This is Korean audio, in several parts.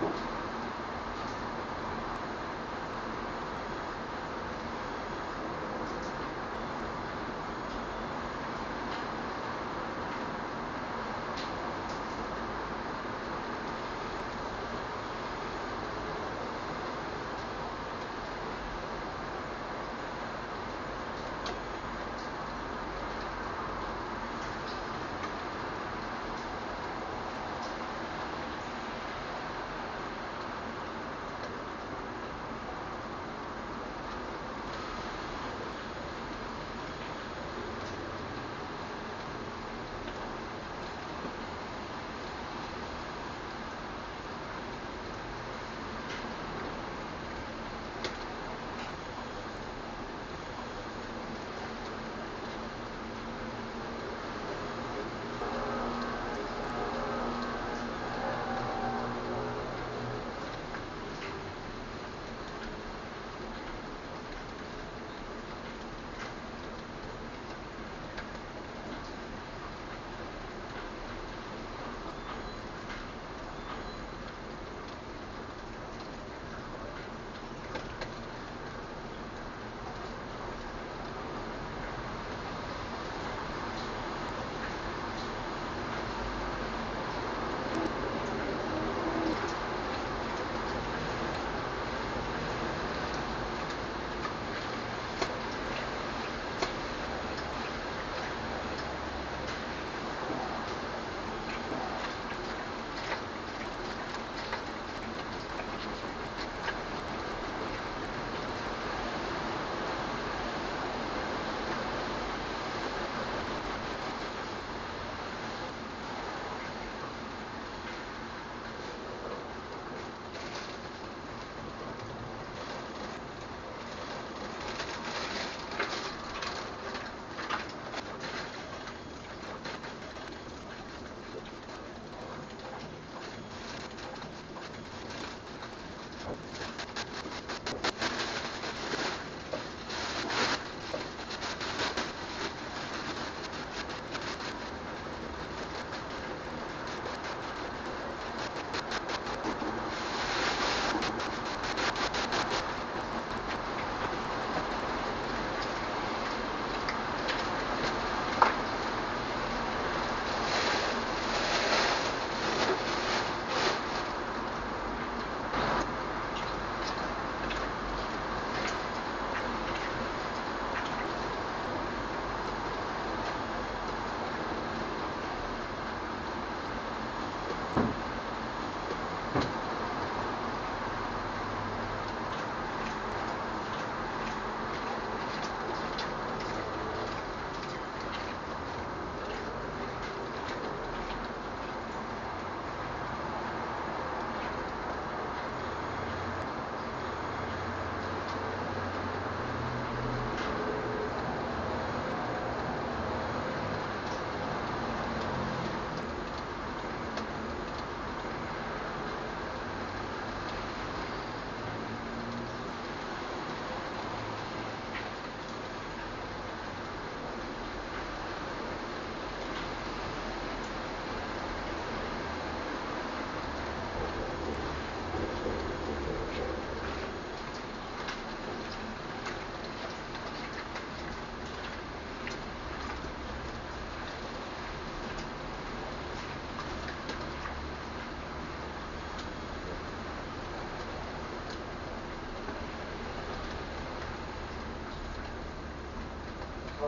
Thank you.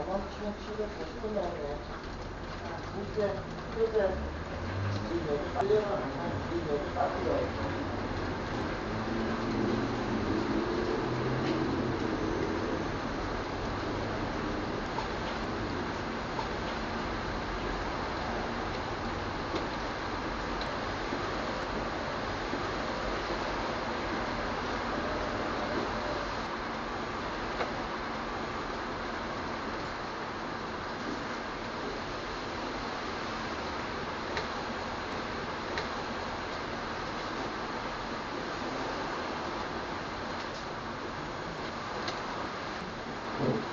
4740분 나오네. 이제, 그때, 이 여기 빨려는 항상 이 여기 빠지고. Cool.